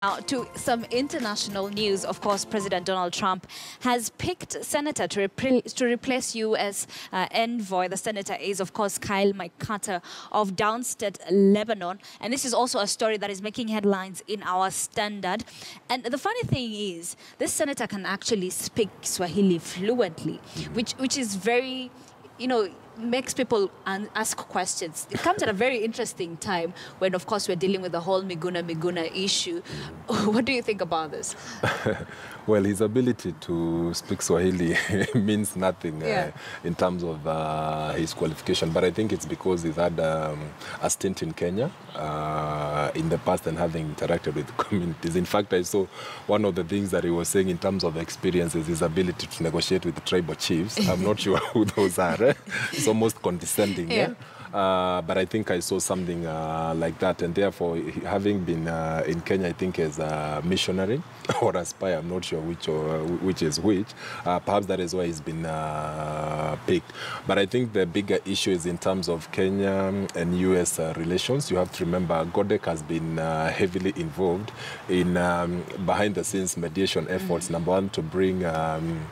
Now, to some international news, of course, President Donald Trump has picked senator to, to replace U.S. Uh, envoy. The senator is, of course, Kyle McCarter of Downstate, Lebanon. And this is also a story that is making headlines in our standard. And the funny thing is, this senator can actually speak Swahili fluently, which, which is very, you know, makes people ask questions. It comes at a very interesting time when, of course, we're dealing with the whole Miguna Miguna issue. What do you think about this? well, his ability to speak Swahili means nothing Yeah. uh, in terms of uh, his qualification, but I think it's because he's had um, a stint in Kenya uh, in the past and having interacted with communities. In fact, I saw one of the things that he was saying in terms of experiences, his ability to negotiate with the tribal chiefs. I'm not sure who those are. eh? It's almost condescending. Yeah. yeah? Uh, but I think I saw something uh, like that, and therefore, having been uh, in Kenya, I think as a missionary or a spy, I'm not sure which or which is which. Uh, perhaps that is why he's been uh, picked. But I think the bigger issue is in terms of Kenya and U.S. Uh, relations. You have to remember, Godec has been uh, heavily involved in um, behind-the-scenes mediation efforts. Number one, to bring um,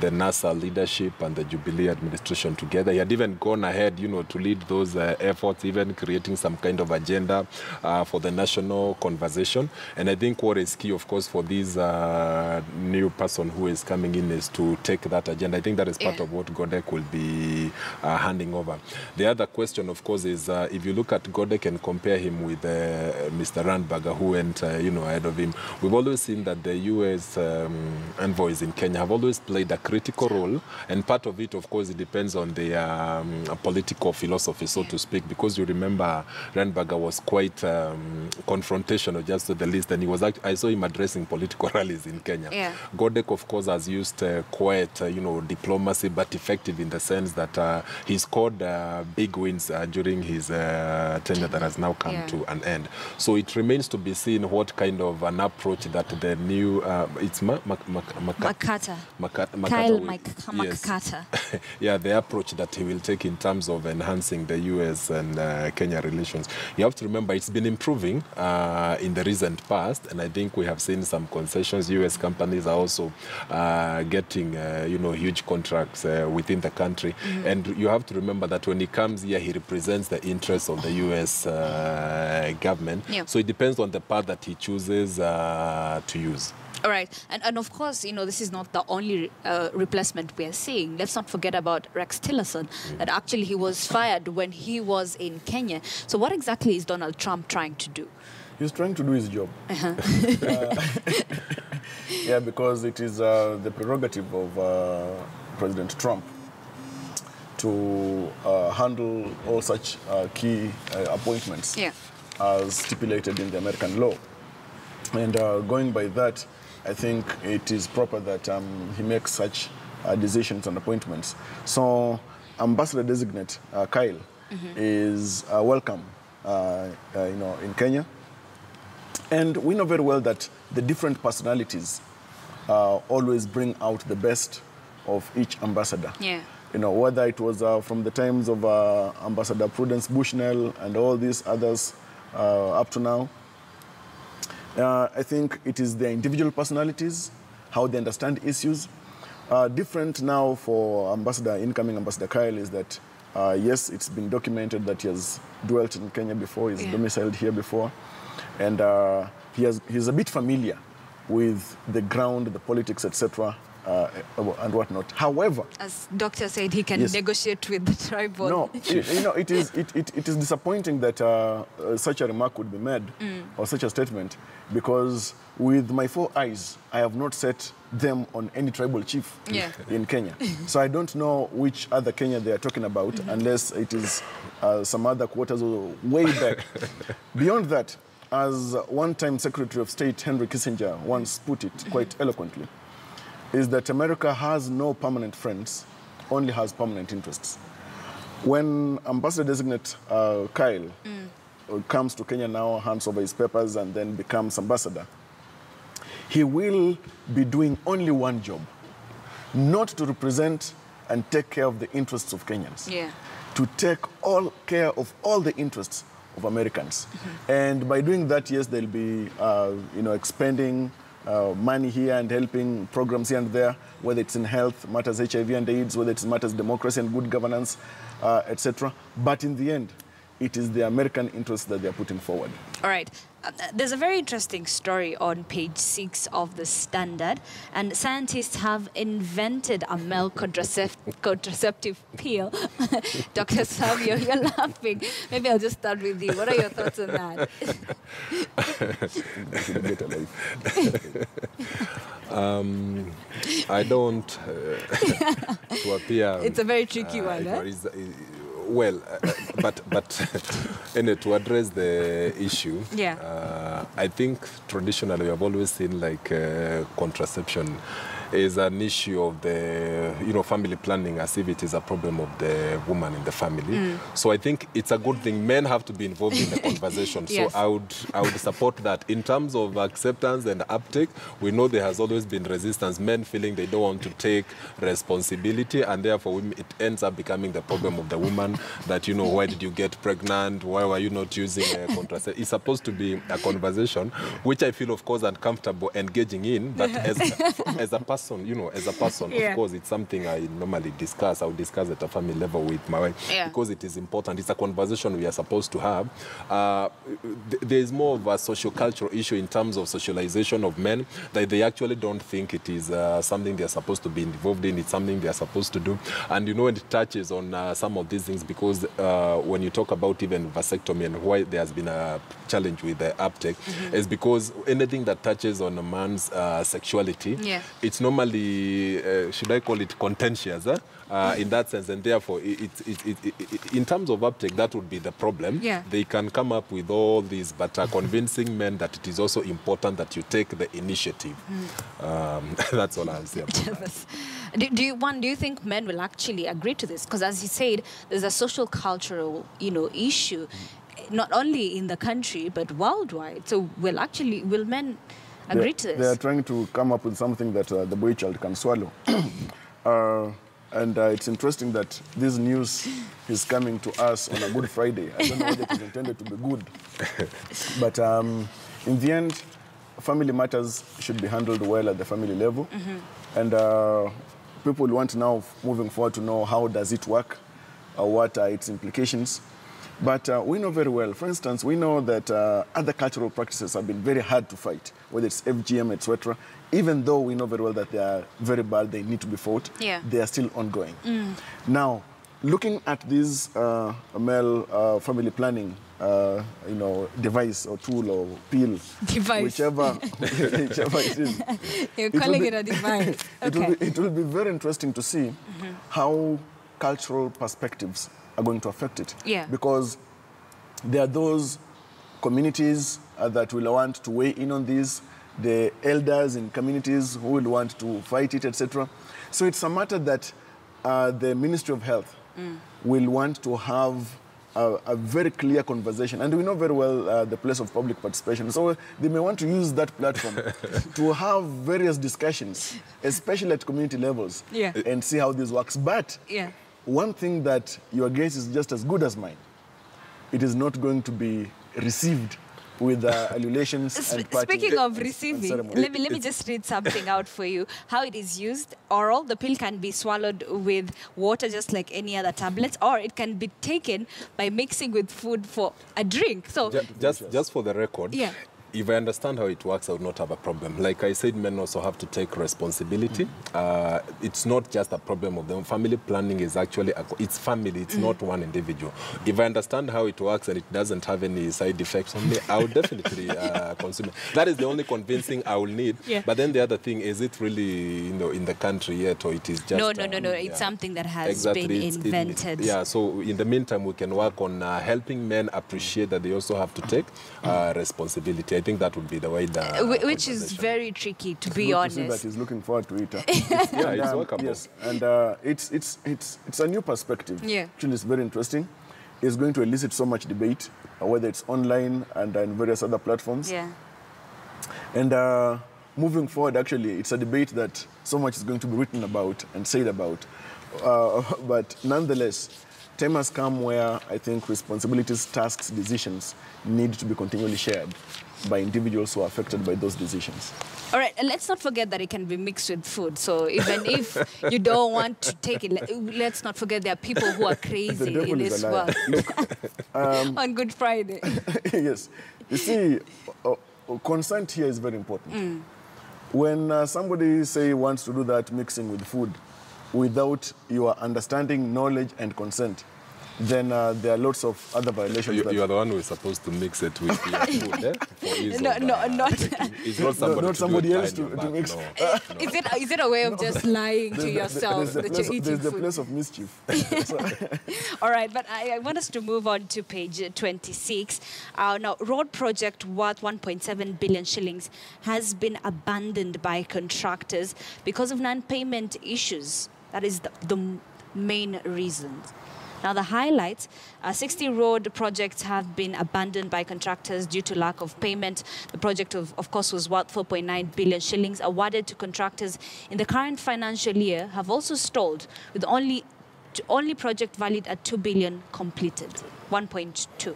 the NASA leadership and the Jubilee administration together. He had even gone ahead, you know, to lead those uh, efforts, even creating some kind of agenda uh, for the national conversation. And I think what is key, of course, for this uh, new person who is coming in is to take that agenda. I think that is part Yeah. of what Godec will be uh, handing over. The other question, of course, is uh, if you look at Godec and compare him with uh, Mr. Ranneberger, who went, uh, you know, ahead of him, we've always seen that the U.S. Um, envoys in Kenya have always played a critical role, and part of it, of course, it depends on the um, political philosophy, so to speak, because you remember Ranneberger was quite um, confrontational, just to the least, and he was. Act- I saw him addressing political rallies in Kenya. Yeah. Godec, of course, has used uh, quiet, uh, you know, diplomacy, but effective in the sense that uh, he scored uh, big wins uh, during his uh, tenure that has now come Yeah. to an end. So it remains to be seen what kind of an approach that the new, uh, it's Ma- Ma- Ma- Maka- McCarter. Maka- Makata Kyle Mc- yes. Yeah, the approach that he will take in terms of enhancing the U.S. and uh, Kenya relations. You have to remember it's been improving uh, in the recent past, and I think we have seen some concessions. U.S. companies are also uh, getting, uh, you know, huge contracts uh, within the country, and you have to remember that when he comes here, he represents the interests of the U.S. Uh, government. Yeah. So it depends on the path that he chooses uh, to use. All right. And, and of course, you know, this is not the only uh, replacement we are seeing. Let's not forget about Rex Tillerson, that actually he was fired when he was in Kenya. So, what exactly is Donald Trump trying to do? He's trying to do his job. Uh, yeah, because it is uh, the prerogative of uh, President Trump to uh, handle all such uh, key uh, appointments Yeah. as stipulated in the American law. And uh, going by that, I think it is proper that um, he makes such uh, decisions and appointments. So, Ambassador designate uh, Kyle is uh, welcome, uh, uh, you know, in Kenya. And we know very well that the different personalities uh, always bring out the best of each ambassador. Yeah. You know, whether it was uh, from the times of uh, Ambassador Prudence Bushnell and all these others uh, up to now. Uh, I think it is their individual personalities, how they understand issues. Uh, different now for Ambassador, incoming Ambassador Kyle, is that uh, yes, it's been documented that he has dwelt in Kenya before, he's Yeah. domiciled here before, and uh, he has, he's a bit familiar with the ground, the politics, etc., uh, and whatnot. However, As Doctor said, he can Yes. negotiate with the tribal. no, it, you know, it is, it, it, it is disappointing that uh, uh, such a remark would be made or such a statement because with my four eyes, I have not set them on any tribal chief Yeah. in Kenya. so I don't know which other Kenya they are talking about unless it is uh, some other quarters way back. Beyond that, as one-time Secretary of State Henry Kissinger once put it quite eloquently, is that America has no permanent friends, only has permanent interests. When Ambassador designate uh, Kyle uh, comes to Kenya now, hands over his papers, and then becomes ambassador, he will be doing only one job not to represent and take care of the interests of Kenyans, Yeah. to take all care of all the interests of Americans. And by doing that, yes, they'll be, uh, you know, expending uh, money here and helping programs here and there, whether it's in health, matters HIV and AIDS, whether it's matters democracy and good governance, uh, etc. But in the end, it is the American interests that they're putting forward. All right. Uh, there's a very interesting story on page six of the Standard, and scientists have invented a male contracept- contraceptive pill. Dr. Savio, you're laughing. Maybe I'll just start with you. What are your thoughts on that? Um, I don't uh, to appear. It's a very tricky one, it eh? is- uh, well, uh, but but anyway, to address the issue, Yeah. uh, I think traditionally we have always seen like uh, contraception is an issue of the you know family planning as if it is a problem of the woman in the family. Mm. So I think it's a good thing. Men have to be involved in the conversation. Yes. So I would I would support that. In terms of acceptance and uptake, we know there has always been resistance. Men feeling they don't want to take responsibility, and therefore women- it ends up becoming the problem of the woman. That you know why did you get pregnant? Why were you not using a contraceptive? It's supposed to be a conversation, which I feel of course uncomfortable engaging in. But as as a person, you know, as a person, Yeah. of course, it's something I normally discuss. I would discuss at a family level with my wife Yeah. because it is important. It's a conversation we are supposed to have. Uh, th- there is more of a socio-cultural issue in terms of socialization of men that they actually don't think it is uh, something they are supposed to be involved in. It's something they are supposed to do. And you know, it touches on uh, some of these things because uh, when you talk about even vasectomy and why there has been a challenge with the uptake is because anything that touches on a man's uh, sexuality, Yeah. it's normally, uh, should I call it contentious, eh? uh, in that sense, and therefore, it, it, it, it, in terms of uptake, that would be the problem. Yeah. They can come up with all these, but uh, convincing men that it is also important that you take the initiative. Um, that's all I'll say about that. do, do you one? Do you think men will actually agree to this? Because as you said, there's a social cultural, you know, issue, not only in the country but worldwide. So will actually will men agree to this? They are trying to come up with something that uh, the boy child can swallow. uh, and uh, it's interesting that this news is coming to us on a Good Friday. I don't know whether it is intended to be good. But um, in the end, family matters should be handled well at the family level. Mm -hmm. And uh, people want now, moving forward, to know how does it work, uh, what are its implications. But uh, we know very well, for instance, we know that uh, other cultural practices have been very hard to fight, whether it's FGM, etc. Even though we know very well that they are very bad, they need to be fought, Yeah. they are still ongoing. Now, looking at this uh, male uh, family planning, uh, you know, device or tool or pill, Device. whichever, whichever it is, You're it calling be- it a device. it, will Okay. be, it will be very interesting to see how cultural perspectives are going to affect it. Yeah. Because there are those communities uh, that will want to weigh in on this, the elders in communities who will want to fight it, etc. So it's a matter that uh, the Ministry of Health will want to have a, a very clear conversation. And we know very well uh, the place of public participation. So they may want to use that platform to have various discussions, especially at community levels, Yeah. and see how this works. But Yeah. One thing that your guess is just as good as mine. It is not going to be received with uh, allulations and Sp- party Speaking of and- and receiving, let me let me just read something out for you. How it is used: oral, the pill can be swallowed with water, just like any other tablets, or it can be taken by mixing with food for a drink. So, Ju- just just for the record Yeah. If i understand how it works i would not have a problem like i said men also have to take responsibility uh, it's not just a problem of them family planning is actually a, it's family it's not one individual if i understand how it works and it doesn't have any side effects on me i would definitely uh, consume it that is the only convincing i will need Yeah. but then the other thing is it really you know in the country yet or it is just no, no, no, um, no. It's yeah. something that has Exactly, been it's- it- invented. yeah, so in the meantime, we can work on uh, helping men appreciate that they also have to take uh, responsibility. I think that would be the way the Uh, which is very tricky, to be Good to that honest. he's looking forward to it. uh. yeah, And, it's um, workable. Yes, and uh, it's, it's, it's, it's a new perspective. Yeah. Actually, it's very interesting. It's going to elicit so much debate, uh, whether it's online and on various other platforms. Yeah. And uh, moving forward, actually, it's a debate that so much is going to be written about and said about. Uh, but nonetheless, time has come where I think responsibilities, tasks, decisions need to be continually shared by individuals who are affected by those decisions. All right, and let's not forget that it can be mixed with food. So even if you don't want to take it, let's not forget there are people who are crazy in is this world. On Good Friday. yes. You see, uh, uh, consent here is very important. When uh, somebody, say, wants to do that mixing with food without your understanding, knowledge, and consent, then uh, there are lots of other violations. You, that you are the one who is supposed to mix it with your food, eh? No, of, no, uh, not- It's not No, somebody not to somebody else to- to mix. no. Is it, is it a way of just lying to there's yourself there's the that place you're of- eating there's the food? place of mischief. All right, but I, I want us to move on to page 26. Uh, now, road project worth 1.7 billion shillings has been abandoned by contractors because of non-payment issues. That is the, the main reason. Now, the highlights uh, 60 road projects have been abandoned by contractors due to lack of payment. The project, of, of course, was worth 4.9 billion shillings awarded to contractors in the current financial year, have also stalled with only only project valued at 2 billion completed 1.2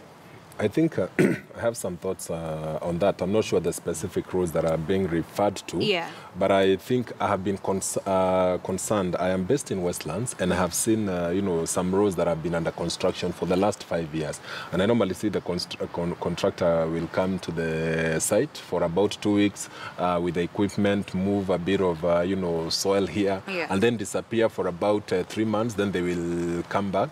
I think uh, I have some thoughts uh, on that. I'm not sure the specific roads that are being referred to. Yeah. But I think I have been cons- uh, concerned. I am based in Westlands and I have seen, uh, you know, some roads that have been under construction for the last five years. And I normally see the uh, con- contractor will come to the site for about two weeks uh, with the equipment, move a bit of, uh, you know, soil here, Yeah. and then disappear for about uh, three months. Then they will come back.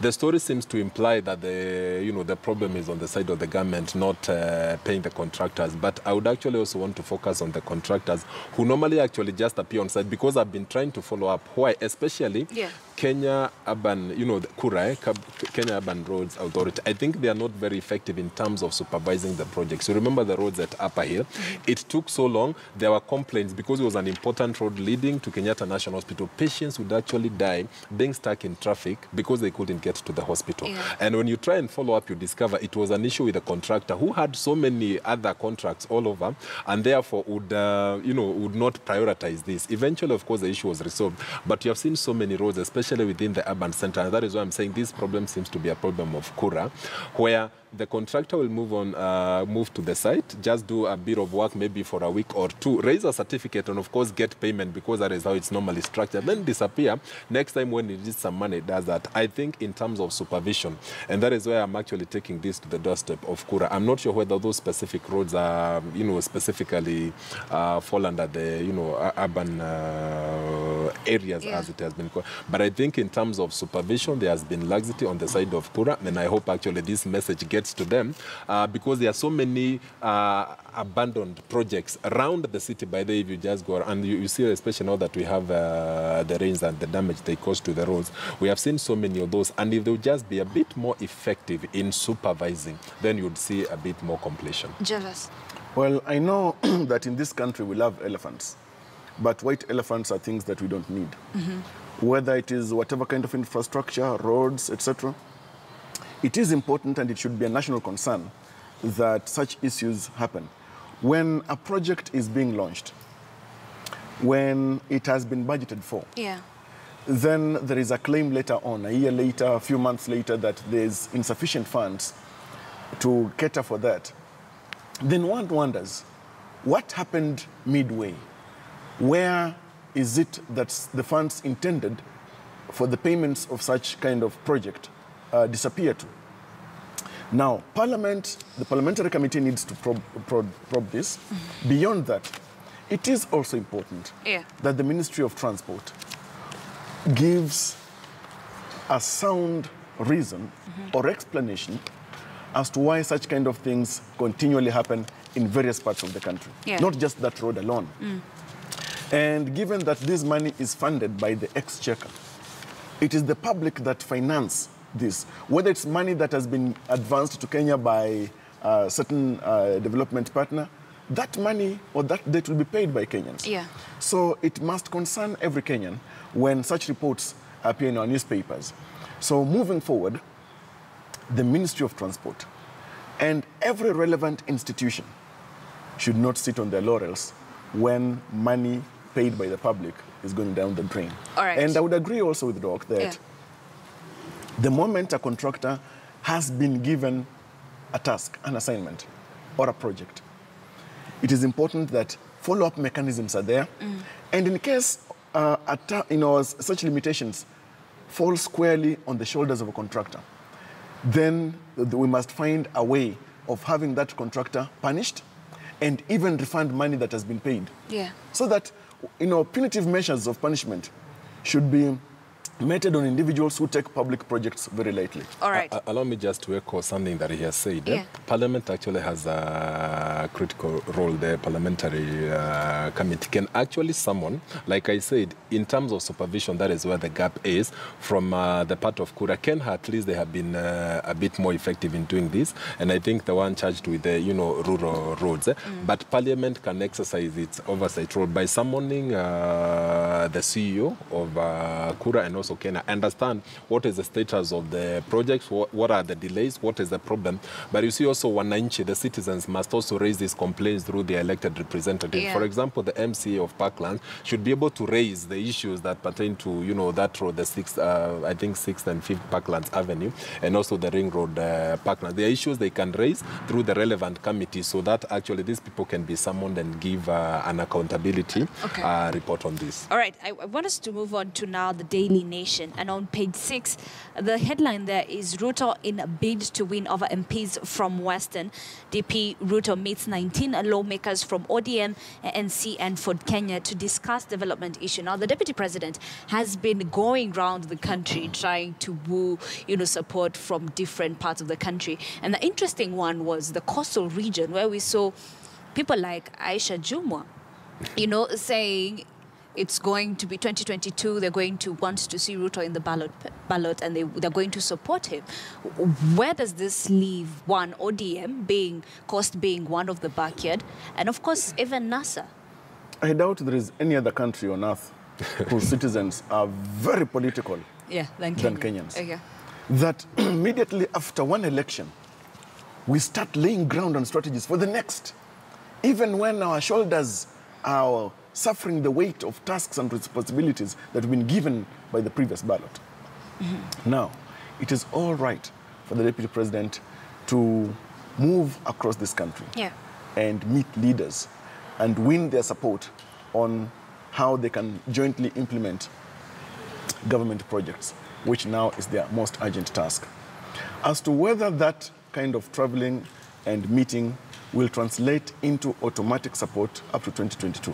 The story seems to imply that the, you know, the problem is on the side of the government not uh, paying the contractors. But I would actually also want to focus on the contractors who normally actually just appear on site because I've been trying to follow up why, especially Yeah. Kenya Urban, you know, the KURA, eh, Kenya Urban Roads Authority. I think they are not very effective in terms of supervising the projects. You remember the roads at Upper Hill? It took so long. There were complaints because it was an important road leading to Kenyatta National Hospital. Patients would actually die being stuck in traffic because they couldn't get to the hospital. Yeah. And when you try and follow up, you discover it was an issue with the contractor who had so many other contracts all over, and therefore would, uh, you know, would not prioritize this. Eventually, of course, the issue was resolved. But you have seen so many roads, especially within the urban center, and that is why I'm saying this problem seems to be a problem of Kura, where the contractor will move on, uh, move to the site, just do a bit of work, maybe for a week or two, raise a certificate, and of course get payment because that is how it's normally structured. Then disappear. Next time when it needs some money, it does that. I think in terms of supervision, and that is why I'm actually taking this to the doorstep of Kura. I'm not sure whether those specific roads are, you know, specifically uh, fall under the, you know, urban uh, areas Yeah. as it has been called. But I think in terms of supervision, there has been laxity on the side of Kura, and I hope actually this message gets to them uh, because there are so many uh, abandoned projects around the city. By the way, if you just go and you, you see, especially now that we have uh, the rains and the damage they cause to the roads, we have seen so many of those. And if they would just be a bit more effective in supervising, then you'd see a bit more completion. Javas. Well, I know that in this country we love elephants, but white elephants are things that we don't need. Mm-hmm. Whether it is whatever kind of infrastructure, roads, etc., it is important and it should be a national concern that such issues happen. When a project is being launched, when it has been budgeted for, yeah then there is a claim later on, a year later, a few months later, that there's insufficient funds to cater for that. Then one wonders, what happened midway? Where is it that the funds intended for the payments of such kind of project uh, disappear to? Now, Parliament, the Parliamentary Committee needs to probe, probe, probe this. Mm-hmm. Beyond that, it is also important Yeah. that the Ministry of Transport gives a sound reason mm-hmm. or explanation as to why such kind of things continually happen in various parts of the country, Yeah. not just that road alone. Mm. And given that this money is funded by the exchequer, it is the public that finance this. Whether it's money that has been advanced to Kenya by a certain uh, development partner, that money or that debt will be paid by Kenyans. Yeah. So it must concern every Kenyan when such reports appear in our newspapers. So moving forward, the Ministry of Transport and every relevant institution should not sit on their laurels when money paid by the public is going down the drain. All right. And I would agree also with Doc that Yeah. The moment a contractor has been given a task, an assignment, or a project, it is important that follow-up mechanisms are there. And in case uh, a ta- you know, such limitations fall squarely on the shoulders of a contractor, then we must find a way of having that contractor punished and even refund money that has been paid. Yeah. So that, you know, punitive measures of punishment should be meted on individuals who take public projects very lightly. All right. Uh, allow me just to echo something that he has said. Yeah. Parliament actually has a critical role. The parliamentary uh, committee can actually summon, like I said, in terms of supervision, that is where the gap is. From uh, the part of Kura, Ken, at least they have been uh, a bit more effective in doing this. And I think the one charged with the, you know, rural roads. eh? But Parliament can exercise its oversight role by summoning uh, the CEO of uh, Kura and also Kenya. Understand what is the status of the projects, what, what are the delays, what is the problem. But you see also Wananchi, the citizens must also raise these complaints through their elected representative. Yeah. For example, the MCA of Parkland should be able to raise the issues that pertain to, you know, that road, the sixth, uh, I think sixth and fifth Parklands Avenue, and also the Ring Road uh, Parkland. There are issues they can raise through the relevant committee so that actually these people can be summoned and give uh, an accountability Okay. uh, report on this. All right, I, I want us to move on to now the Daily Nation. And on page six, the headline there is Ruto in a bid to win over MPs from Western. DP Ruto meets 19 lawmakers from ODM, and ANC, and Ford Kenya to discuss development issue. Now, the deputy president has been going around the country trying to woo, you know, support from different parts of the country. And the interesting one was the coastal region, where we saw people like Aisha Jumwa you know, saying it's going to be 2022, they're going to want to see Ruto in the ballot, ballot and they, they're going to support him. Where does this leave one, ODM being, cost being one of the backyard, and of course, even NASA? I doubt there is any other country on earth whose citizens are very political Yeah, than, Than Kenyans. Okay. that immediately after one election, we start laying ground on strategies for the next. Even when our shoulders are suffering the weight of tasks and responsibilities that have been given by the previous ballot. Now, it is all right for the deputy president to move across this country Yeah. and meet leaders and win their support on how they can jointly implement government projects, which now is their most urgent task. As to whether that kind of traveling and meeting will translate into automatic support up to 2022,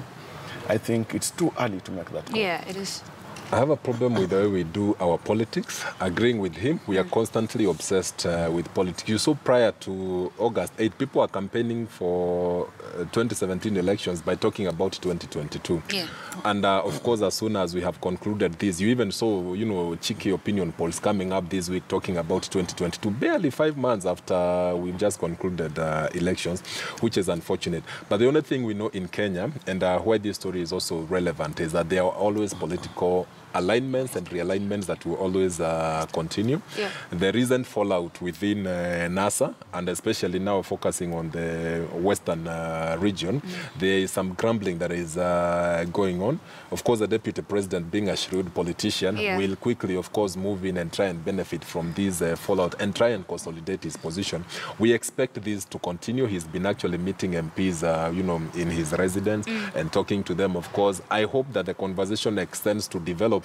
I think it's too early to make that call. Yeah, it is. I have a problem with the way we do our politics. Agreeing with him, we are constantly obsessed uh, with politics. You saw prior to August 8, people are campaigning for uh, 2017 elections by talking about 2022. Yeah. And uh, of course, as soon as we have concluded this, you even saw, you know, cheeky opinion polls coming up this week talking about 2022, barely five months after we've just concluded uh, elections, which is unfortunate. But the only thing we know in Kenya, and uh, why this story is also relevant, is that there are always political alignments and realignments that will always uh, continue. Yeah. The recent fallout within uh, NASA, and especially now focusing on the western uh, region, there is some grumbling that is uh, going on. Of course, the deputy president, being a shrewd politician, Yeah. will quickly, of course, move in and try and benefit from this uh, fallout and try and consolidate his position. We expect this to continue. He's been actually meeting MPs, uh, you know, in his residence and talking to them. Of course, I hope that the conversation extends to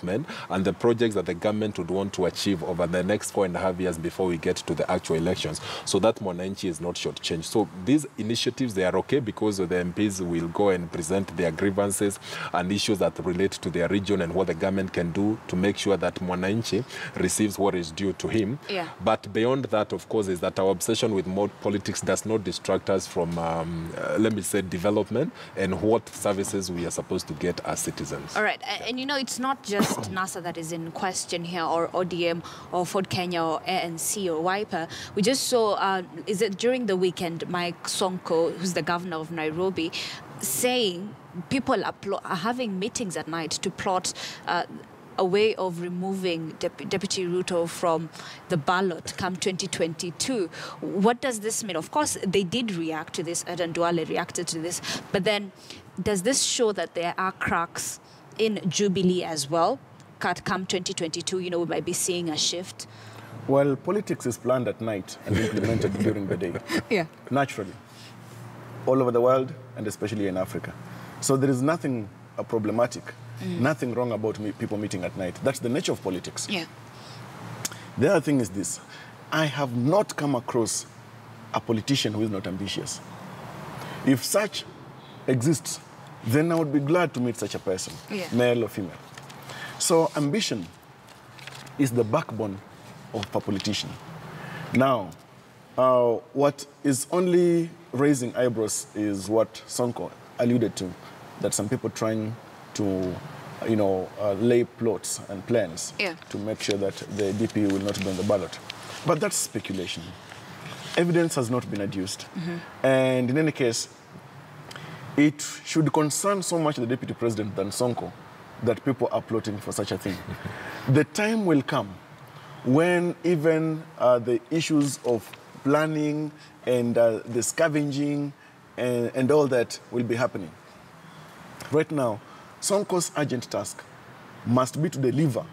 development and the projects that the government would want to achieve over the next four and a half years before we get to the actual elections, so that Mwananchi is not shortchanged. So these initiatives they are okay because the MPs will go and present their grievances and issues that relate to their region and what the government can do to make sure that Mwananchi receives what is due to him. Yeah. But beyond that, of course, is that our obsession with more politics does not distract us from, um, uh, let me say, development and what services we are supposed to get as citizens. All right, a- and you know, it's not just NASA that is in question here, or ODM, or Ford Kenya, or ANC, or Wiper. We just saw, uh, is it during the weekend, Mike Sonko, who's the governor of Nairobi, saying people are, pl- are having meetings at night to plot. Uh, a way of removing Dep- Deputy Ruto from the ballot come 2022. What does this mean? Of course, they did react to this. Adan Duale reacted to this. But then, does this show that there are cracks in Jubilee as well? Cut come 2022, you know, we might be seeing a shift. Well, politics is planned at night and implemented during the day, Yeah. naturally, all over the world and especially in Africa. So there is nothing uh, problematic, nothing wrong about me, people meeting at night. That's the nature of politics. Yeah. The other thing is this I have not come across a politician who is not ambitious. If such exists, then I would be glad to meet such a person, Yeah. male or female. So, ambition is the backbone of a politician. Now, uh, what is only raising eyebrows is what Sonko alluded to, that some people trying to, you know, uh, lay plots and plans Yeah. to make sure that the DP will not be on the ballot. But that's speculation. Evidence has not been adduced. And in any case, it should concern so much the deputy president than Sonko that people are plotting for such a thing. the time will come when even uh, the issues of planning and uh, the scavenging and, and all that will be happening. Right now, Sonko's urgent task must be to deliver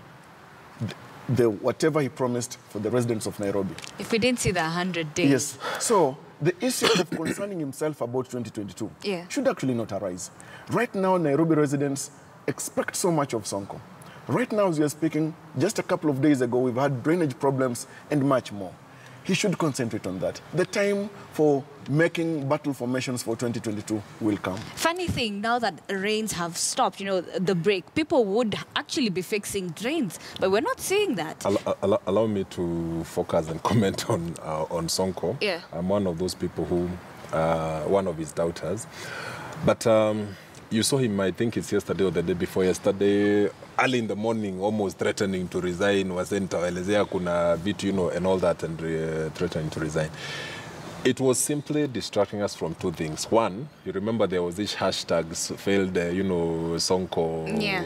the, the whatever he promised for the residents of Nairobi. If we didn't see the 100 days. Yes. So the issue of concerning himself about 2022 Yeah. should actually not arise. Right now, Nairobi residents expect so much of Sonko. Right now, as we are speaking, just a couple of days ago, we've had drainage problems and much more. He should concentrate on that. The time for making battle formations for 2022 will come. Funny thing, now that rains have stopped, you know, the break, people would actually be fixing drains, but we're not seeing that. Allow, allow, allow me to focus and comment on uh, on Sonko. Yeah. I'm one of those people who, uh, one of his doubters. But um, you saw him, I think it's yesterday or the day before yesterday, early in the morning, almost threatening to resign. Wasn't nitawaelezea kuna vitu, you know, and all that, and uh, threatening to resign. It was simply distracting us from two things. One, you remember there was this hashtags failed, uh, you know, Sonko Yeah.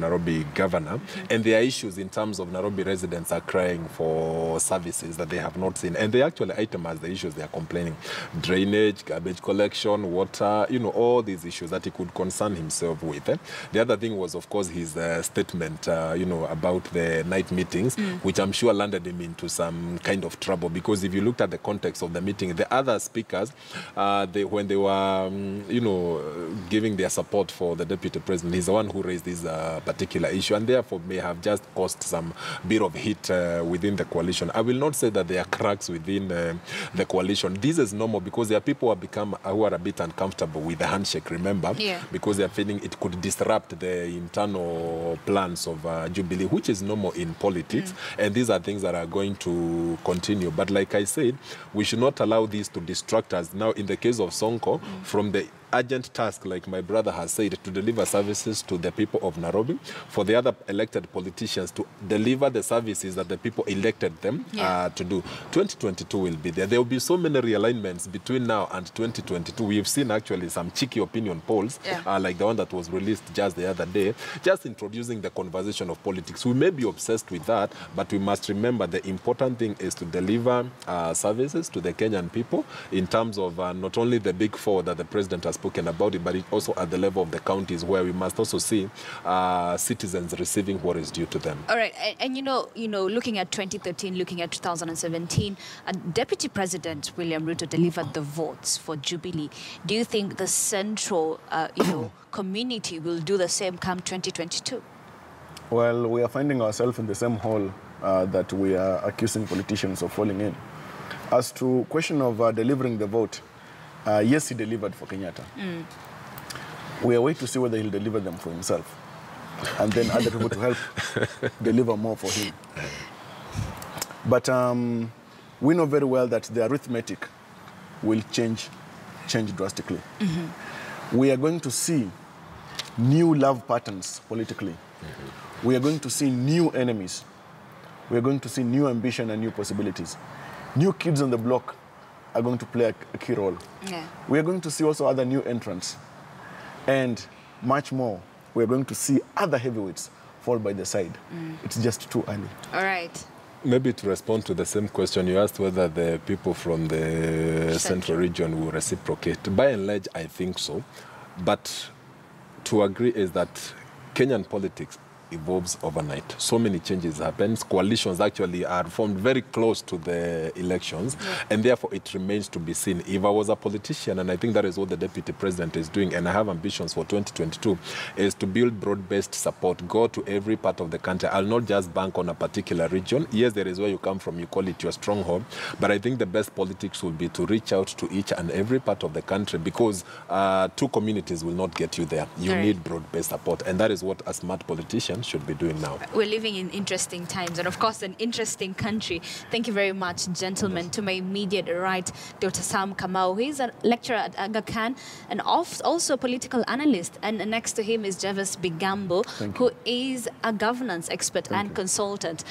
Nairobi governor, and there are issues in terms of Nairobi residents are crying for services that they have not seen, and they actually itemize the issues they are complaining: drainage, garbage collection, water, you know, all these issues that he could concern himself with. eh. The other thing was, of course, his uh, statement, uh, you know, about the night meetings, which I'm sure landed him into some kind of trouble because if you looked at the context of the meeting, the other speakers, uh, they, when they were, um, you know, giving their support for the deputy president, he's the one who raised this uh, particular issue, and therefore may have just caused some bit of heat uh, within the coalition. I will not say that there are cracks within uh, the coalition. This is normal because there are people who have become who are a bit uncomfortable with the handshake. Remember, Yeah. because they are feeling it could disrupt the internal plans of uh, Jubilee, which is normal in politics. And these are things that are going to continue. But like I said, we should not allow these to distract us. Now, in the case of Sonko, from the urgent task, like my brother has said, to deliver services to the people of Nairobi, for the other elected politicians to deliver the services that the people elected them Yeah. uh, to do. 2022 will be there. There will be so many realignments between now and 2022. We've seen actually some cheeky opinion polls, Yeah. uh, like the one that was released just the other day, just introducing the conversation of politics. We may be obsessed with that, but we must remember the important thing is to deliver uh, services to the Kenyan people in terms of uh, not only the big four that the president has spoken about it, but it also at the level of the counties where we must also see uh, citizens receiving what is due to them. All right, and, and you know, you know, looking at 2013, looking at 2017, uh, Deputy President William Ruto delivered the votes for Jubilee. Do you think the central, uh, you know, community will do the same come 2022? Well, we are finding ourselves in the same hole uh, that we are accusing politicians of falling in. As to question of uh, delivering the vote, uh, yes, he delivered for Kenyatta. We are waiting to see whether he'll deliver them for himself, and then other people to help deliver more for him. But um, we know very well that the arithmetic will change, change drastically. We are going to see new love patterns politically. We are going to see new enemies. We are going to see new ambition and new possibilities. New kids on the block are going to play a, a key role. Yeah. We are going to see also other new entrants. And much more, we are going to see other heavyweights fall by the side. Mm. It's just too early. All right. Maybe to respond to the same question, you asked whether the people from the Central. central region will reciprocate. By and large, I think so. But to agree is that Kenyan politics evolves overnight. So many changes happen. Coalitions actually are formed very close to the elections, and therefore it remains to be seen. If I was a politician, and I think that is what the deputy president is doing, and I have ambitions for 2022, is to build broad-based support, go to every part of the country. I'll not just bank on a particular region. Yes, there is where you come from, you call it your stronghold, but I think the best politics will be to reach out to each and every part of the country because uh, two communities will not get you there. You Correct. need broad-based support, and that is what a smart politician should be doing now. We're living in interesting times and, of course, an interesting country. Thank you very much, gentlemen. To my immediate right, Dr. Sam Kamau. He's a lecturer at Aga Khan and also a political analyst. And next to him is Javas Bigambo, who is a governance expert and consultant.